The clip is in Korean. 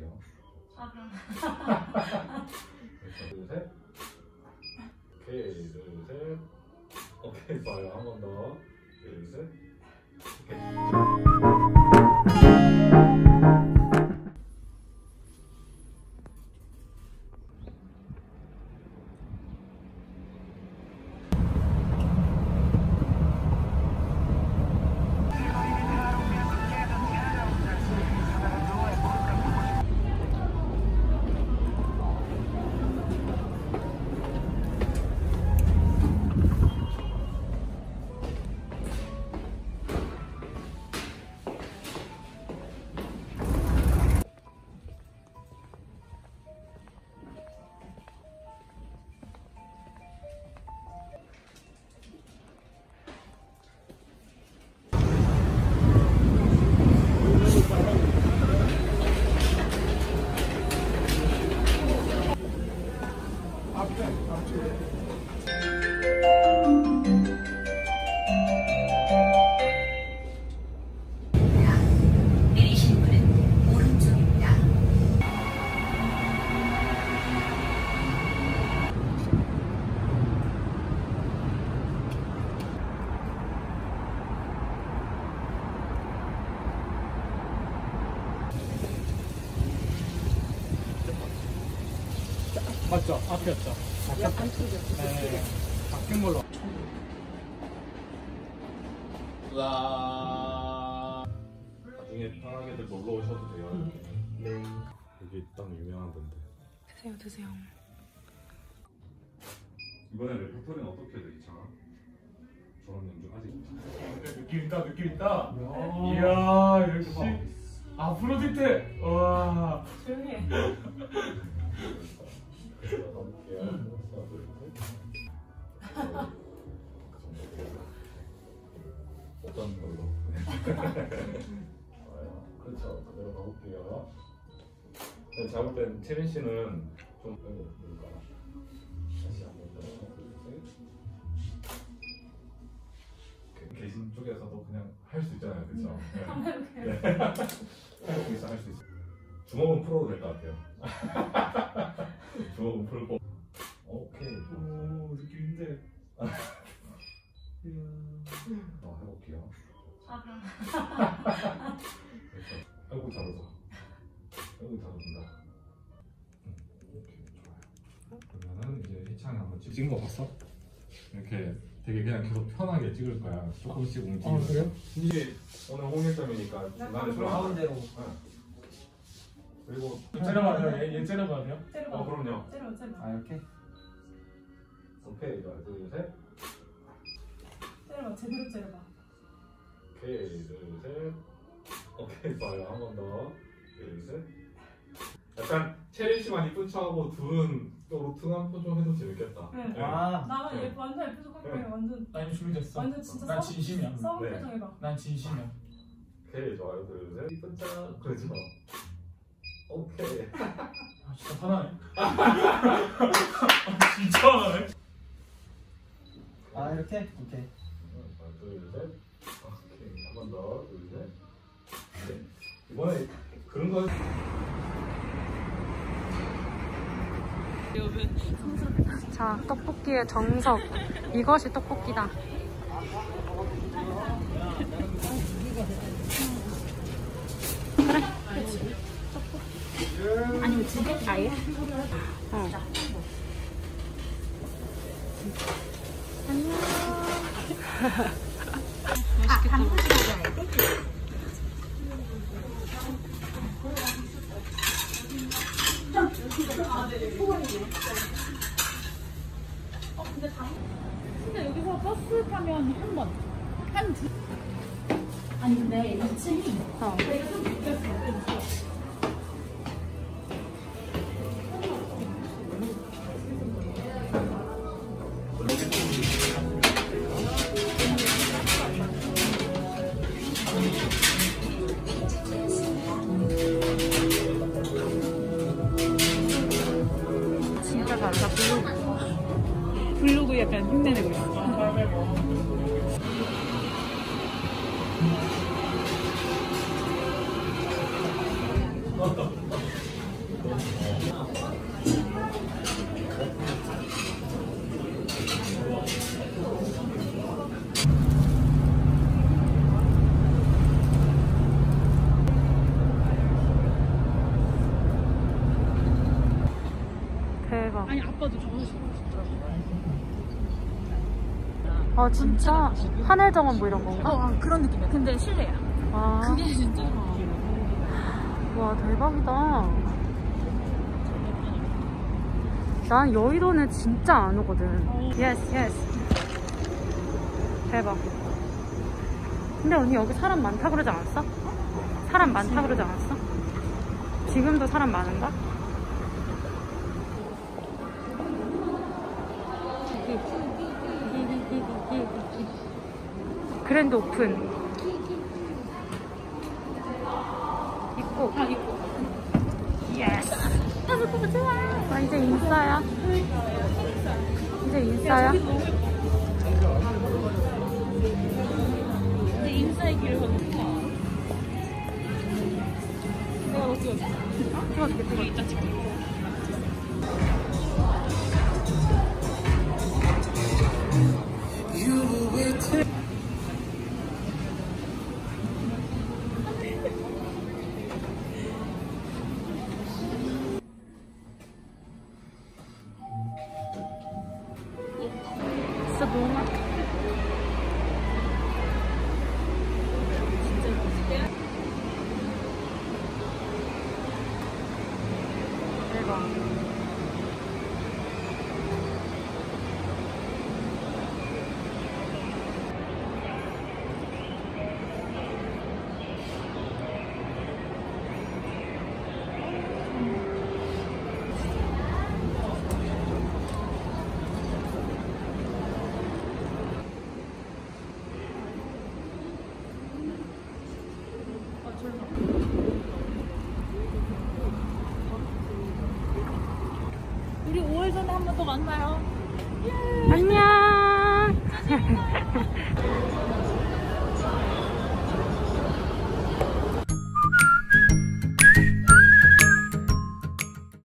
해볼게요. 아 그럼 둘, 셋. 오케이, 둘, 셋. 오케이, 좋아요. 한 번 더. 둘, 셋. 오케이. 맞죠? 앞이었죠. 네. 바뀐 걸로. 와. 나중에 편하게들 놀러 오셔도 돼요. 네. 여기 딱 유명한 건데. 드세요 드세요 이번에 레퍼토리는 어떻게 돼, 이창아? 졸업 연주 아직 느낌 있다, 느낌 있다. 이야, 역시. 아프로디테. 와. 조용히 해 어. 어떤 걸로? 그렇죠. 그대로 가볼게요. 네, 잡을 땐 채린 씨는 좀 아이고, 뭘까? 다시 한번 더. 계신 쪽에서도 그냥 할 수 있잖아요, 그렇죠? 네. 할수 있어, 할 수 있어. 주먹은 풀어도 될것 같아요. 주먹은 풀고. 오케이. 오, 느낌인데. 어, 해볼게요. 아. 아이고 잘하죠. 아이고 잘한다. 음, 오케이 좋아요. 그러면은 이제 희창이 한번 찍- 찍은 거 봤어? 이렇게 되게 그냥 계속 편하게 찍을 거야. 조금씩 움직이고. 아, 그래요? 이게 오늘 홍일점이니까 중간에 들어 가운데로. 그리고 째려봐도 돼요? 얘, 얘 째려봐도 돼요? 째려봐 어 그럼요. 째려봐 째려봐 아 이렇게? 오케이 하나 둘 셋. 째려봐 제대로 째려봐 오케이 둘 셋. 오케이 좋아요. 한 번 더. 둘 셋. 약간 체리 씨만 이쁜 척하고 둘은 또 루퉁한 표정 해도 재밌겠다. 네. 네. 아 나만 네. 얘 완전 예쁘죠 깜짝이야 완전 난 이미 준비됐어. 완전 진짜 난 썩- 진심이야. 썩은 네. 표정 해봐 난 진심이야. 오케이 좋아요. 둘 셋. 이쁜 척 그러지 마. 오케이. 아, 진짜 화나네. 아, 진짜 화나네. 아 이렇게? 오케이 하나, 둘, 셋. 오케이. 한 번 더. 둘, 셋. 네. 이번에 그런 거 자 떡볶이의 정석 이것이 떡볶이다 그래 아니면 두개 아예? 어. 근데 여기서 버스 타면 한 번. 한 두. 아니 근데 2층이 어. 약간 힘내내고 있어. 대박. 아니 아빠도 좋아하시고. 아 진짜 하늘 정원 뭐 이런 건가? 어 아, 그런 느낌이야. 근데 실내야. 아, 그게 진짜. 와 대박이다. 난 여의도는 진짜 안 오거든. yes yes. 대박. 근데 언니 여기 사람 많다 그러지 않았어? 사람 많다 그러지 않았어? 지금도 사람 많은가? 그랜드 오픈. 입고. 아 이거. 예스. 아, 이제 인싸야. 이제 인싸야. 내 인사의 길을 걷는 거야. 내가 너 찍어줄게. 찍어줄게, 찍어줄게. 이따 5일 전에 한 번 더 만나요. 예. 안녕.